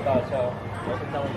大笑，我是到问。